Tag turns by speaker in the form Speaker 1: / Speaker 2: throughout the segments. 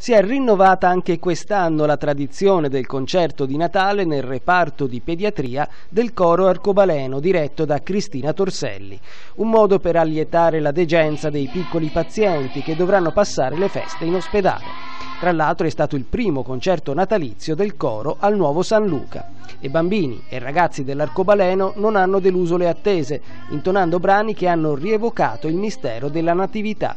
Speaker 1: Si è rinnovata anche quest'anno la tradizione del concerto di Natale nel reparto di pediatria del coro arcobaleno diretto da Cristina Torselli, un modo per allietare la degenza dei piccoli pazienti che dovranno passare le feste in ospedale. Tra l'altro è stato il primo concerto natalizio del coro al nuovo San Luca e bambini e ragazzi dell'arcobaleno non hanno deluso le attese, intonando brani che hanno rievocato il mistero della Natività.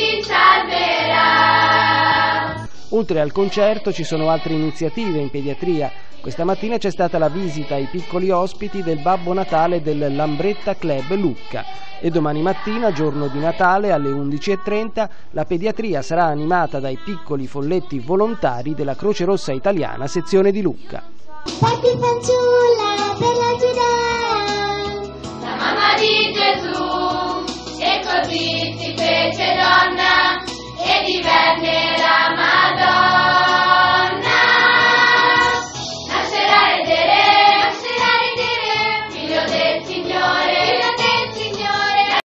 Speaker 2: ci salverà.
Speaker 1: Oltre al concerto ci sono altre iniziative in pediatria. Questa mattina c'è stata la visita ai piccoli ospiti del Babbo Natale del Lambretta Club Lucca e domani mattina, giorno di Natale, alle 11.30, la pediatria sarà animata dai piccoli folletti volontari della Croce Rossa Italiana, sezione di Lucca.
Speaker 3: Parti fanciulla,